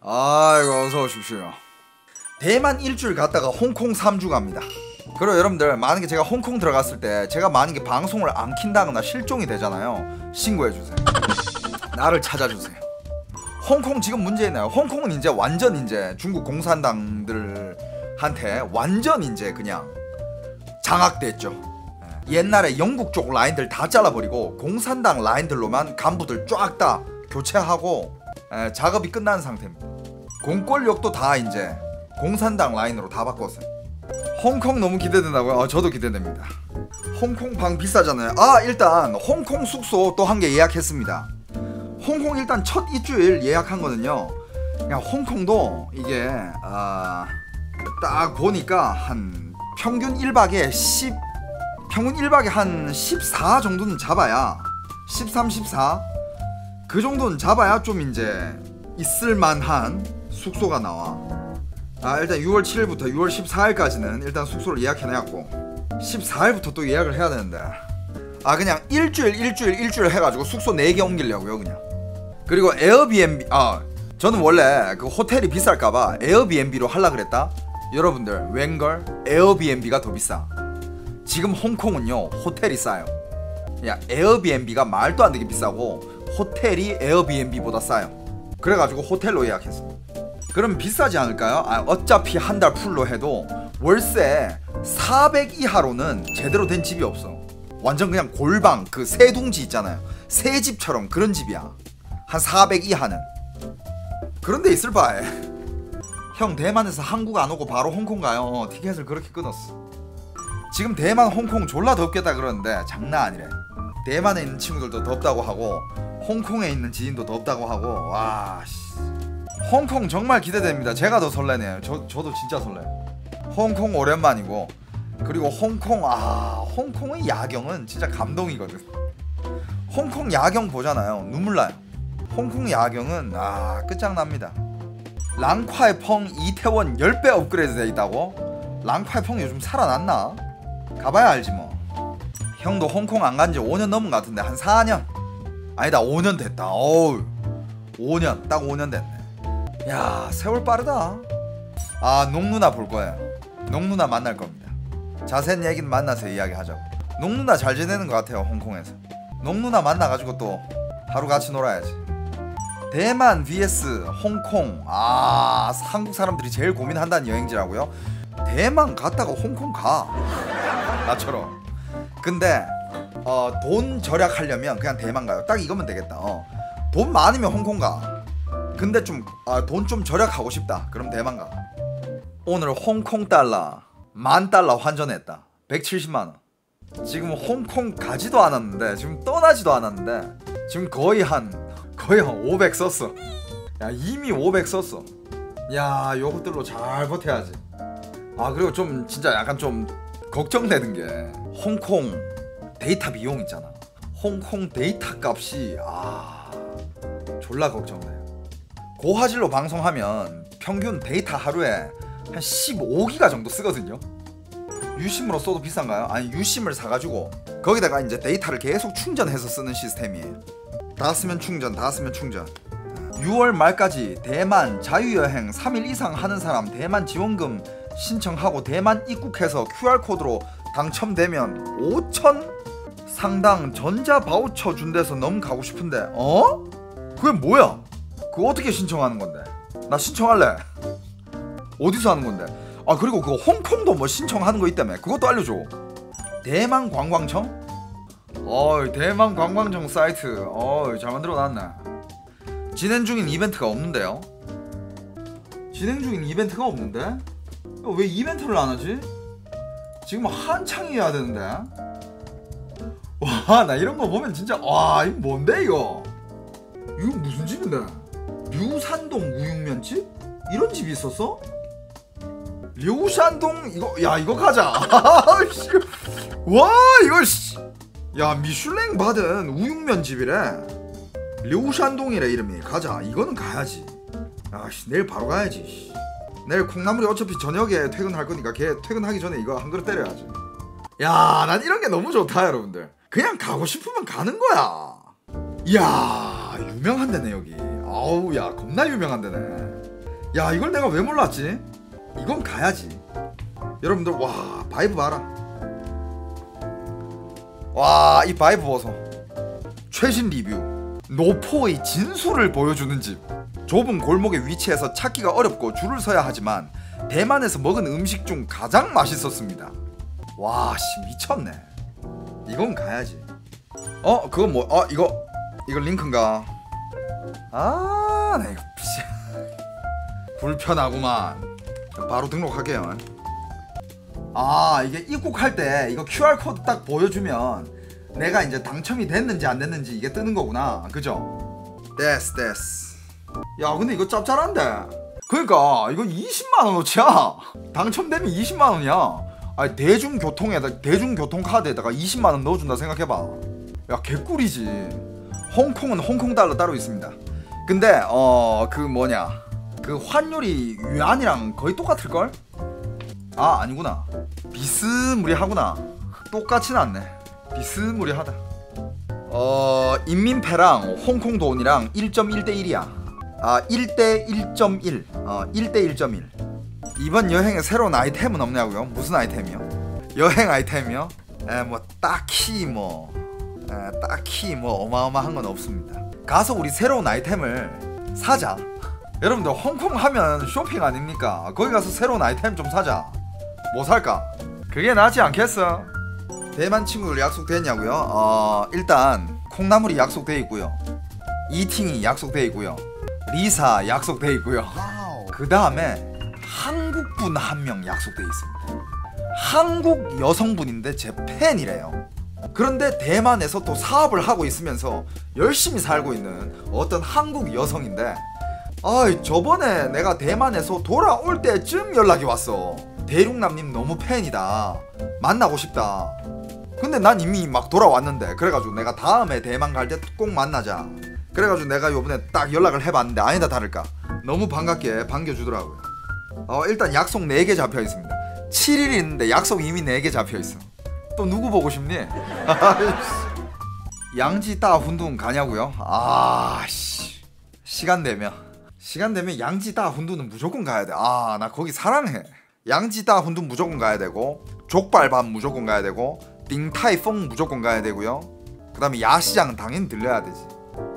아이고 어서 오십시오. 대만 일주일 갔다가 홍콩 3주 갑니다. 그리고 여러분들 만약에 제가 홍콩 들어갔을 때 제가 만약에 방송을 안 킨다거나 실종이 되잖아요. 신고해 주세요. 나를 찾아주세요. 홍콩 지금 문제 있나요? 홍콩은 이제 완전 이제 중국 공산당들한테 완전 이제 그냥 장악됐죠. 예. 옛날에 영국 쪽 라인들 다 잘라버리고 공산당 라인들로만 간부들 쫙 다 교체하고 예, 작업이 끝난 상태입니다. 공권력도 다 이제 공산당 라인으로 다 바꿨어요. 홍콩 너무 기대된다고요? 아, 저도 기대됩니다. 홍콩 방 비싸잖아요. 아 일단 홍콩 숙소 또 한 개 예약했습니다. 홍콩 일단 첫 일주일 예약한 거는요. 그냥 홍콩도 이게 아, 딱 보니까 한 평균 1박에 10 평균 1박에 한 14 정도는 잡아야 13, 14 그 정도는 잡아야 좀 이제 있을 만한 숙소가 나와. 아 일단 6월 7일부터 6월 14일까지는 일단 숙소를 예약해놨고 14일부터 또 예약을 해야 되는데. 아 그냥 일주일 일주일 일주일 해가지고 숙소 4개 옮기려고요 그냥. 그리고 에어비앤비 아 저는 원래 그 호텔이 비쌀까봐 에어비앤비로 할라 그랬다. 여러분들 웬걸? 에어비앤비가 더 비싸. 지금 홍콩은요 호텔이 싸요. 야 에어비앤비가 말도 안 되게 비싸고 호텔이 에어비앤비보다 싸요 그래가지고 호텔로 예약했습니다 그럼 비싸지 않을까요? 아, 어차피 한 달 풀로 해도 월세 400 이하로는 제대로 된 집이 없어. 완전 그냥 골방 그 새둥지 있잖아요. 새 집처럼 그런 집이야. 한 400 이하는. 그런데 있을 바에. 형 대만에서 한국 안 오고 바로 홍콩 가요. 어, 티켓을 그렇게 끊었어. 지금 대만 홍콩 졸라 덥겠다 그러는데 장난 아니래. 대만에 있는 친구들도 덥다고 하고 홍콩에 있는 지인도 덥다고 하고 와 씨. 홍콩 정말 기대됩니다. 제가 더 설레네요. 저 저도 진짜 설레요. 홍콩 오랜만이고 그리고 홍콩 아 홍콩의 야경은 진짜 감동이거든. 홍콩 야경 보잖아요. 눈물 나요. 홍콩 야경은 아 끝장납니다. 랑콰의 펑 이태원 10배 업그레이드 돼 있다고? 랑콰의 펑 요즘 살아났나? 가봐야 알지 뭐. 형도 홍콩 안 간 지 5년 넘은 것 같은데 한 4년? 아니다 5년 됐다. 어우 5년 딱 5년 됐네. 야 세월 빠르다. 아 농누나 볼 거예요 농누나 만날 겁니다. 자세한 얘기는 만나서 이야기하자고. 농누나 잘 지내는 것 같아요 홍콩에서. 농누나 만나가지고 또 하루 같이 놀아야지. 대만 vs 홍콩. 아 한국 사람들이 제일 고민한다는 여행지라고요? 대만 갔다가 홍콩 가. 나처럼. 근데 어, 돈 절약하려면 그냥 대만 가요 딱 이거면 되겠다 어. 돈 많으면 홍콩 가 근데 좀 돈좀 절약하고 싶다. 그럼 대만 가. 오늘 홍콩 달러 만 달러 환전했다. 170만 원. 지금 홍콩 가지도 않았는데 지금 떠나지도 않았는데 지금 거의 한 거의 한 500 썼어. 야 이미 500 썼어. 야 요것들로 잘 버텨야지. 아 그리고 좀 진짜 약간 좀 걱정되는 게 홍콩 데이터 비용 있잖아. 홍콩 데이터 값이 아 졸라 걱정돼. 고화질로 방송하면 평균 데이터 하루에 한 15기가 정도 쓰거든요. 유심으로 써도 비싼가요? 아니 유심을 사가지고 거기다가 이제 데이터를 계속 충전해서 쓰는 시스템이에요. 다 쓰면 충전, 다 쓰면 충전. 6월 말까지 대만 자유여행 3일 이상 하는 사람 대만 지원금 신청하고 대만 입국해서 QR코드로 당첨되면 5천 상당 전자 바우처 준 데서 너무 가고 싶은데 어? 그게 뭐야? 그거 어떻게 신청하는 건데? 나 신청할래. 어디서 하는 건데? 아 그리고 그 홍콩도 뭐 신청하는 거 있다며. 그것도 알려줘. 대만 관광청? 어이 대만 관광청 사이트. 어이 잘 만들어 놨네. 진행 중인 이벤트가 없는데요? 진행 중인 이벤트가 없는데? 왜 이벤트를 안 하지? 지금 한창이어야 되는데. 와나 이런 거 보면 진짜 와 이거 뭔데 이거? 이거 무슨 집인데? 류산동 우육면집? 이런 집이 있었어? 류산동 이거 야 이거 가자 와 이거 씨. 야 미슐랭 받은 우육면 집이래 류산동이래 이름이 가자 이거는 가야지 아씨 내일 바로 가야지 씨. 내일 콩나물이 어차피 저녁에 퇴근할 거니까 걔 퇴근하기 전에 이거 한 그릇 때려야지 야 난 이런 게 너무 좋다 여러분들 그냥 가고 싶으면 가는 거야. 이야 유명한 데네 여기. 아우 야 겁나 유명한 데네. 야 이걸 내가 왜 몰랐지? 이건 가야지. 여러분들 와 vibe 봐라. 와 이 vibe 보소 최신 리뷰. 노포의 진수를 보여주는 집. 좁은 골목에 위치해서 찾기가 어렵고 줄을 서야 하지만 대만에서 먹은 음식 중 가장 맛있었습니다. 와씨 미쳤네 이건 가야지. 어 그건 뭐 어 이거 이거 링크인가? 아나 이거 씨. 불편하구만. 바로 등록할게요. 아 이게 입국할 때 이거 QR코드 딱 보여주면 내가 이제 당첨이 됐는지 안 됐는지 이게 뜨는 거구나. 그죠? 됐어 됐어. 야 근데 이거 짭짤한데? 그러니까 이거 20만원어치야. 당첨되면 20만원이야 아니 대중교통에다 대중교통 카드에다가 20만 원 넣어준다 생각해봐. 야 개꿀이지. 홍콩은 홍콩 달러 따로 있습니다. 근데 어 그 뭐냐. 그 환율이 유안이랑 거의 똑같을 걸? 아 아니구나. 비스무리하구나. 똑같진 않네. 비스무리하다. 어 인민폐랑 홍콩 돈이랑 1.1대 1이야. 아 1대 1.1 어 1대 1.1 이번 여행에 새로운 아이템은 없냐고요? 무슨 아이템이요? 여행 아이템이요? 에 뭐 딱히 뭐 에, 딱히 뭐 어마어마한 건 없습니다 가서 우리 새로운 아이템을 사자 여러분들 홍콩 하면 쇼핑 아닙니까? 거기 가서 새로운 아이템 좀 사자 뭐 살까? 그게 낫지 않겠어? 대만 친구들 약속됐냐고요? 어 일단 콩나물이 약속돼 있고요 이팅이 약속돼 있고요 리사 약속돼 있고요 그 다음에 한국분 한 명 약속돼 있습니다. 한국 여성분인데 제 팬이래요. 그런데 대만에서 또 사업을 하고 있으면서 열심히 살고 있는 어떤 한국 여성인데 아 저번에 내가 대만에서 돌아올 때쯤 연락이 왔어. 대륙남님 너무 팬이다. 만나고 싶다. 근데 난 이미 막 돌아왔는데 그래가지고 내가 다음에 대만 갈 때 꼭 만나자. 그래가지고 내가 요번에 딱 연락을 해봤는데 아니다 다를까. 너무 반갑게 반겨주더라고요 어 일단 약속 4개 잡혀 있습니다 7일 있는데 약속 이미 4개 잡혀 있어 또 누구 보고 싶니? 양지 따 훈둥 가냐고요? 아 씨 시간 되면 시간 되면 양지 따 훈둥은 무조건 가야 돼. 아 나 거기 사랑해. 양지 따 훈둥 무조건 가야 되고 족발밥 무조건 가야 되고 띵타이퐁 무조건 가야 되고요. 그다음에 야시장은 당연히 들려야 되지.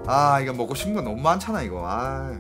아 이거 먹고 싶은 거 너무 많잖아 이거. 아.